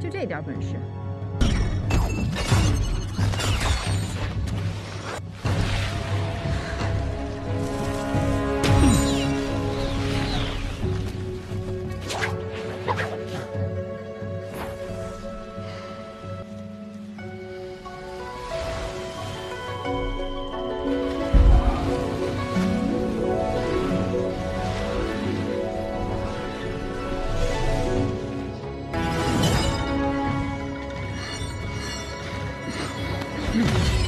就这点本事。Mm.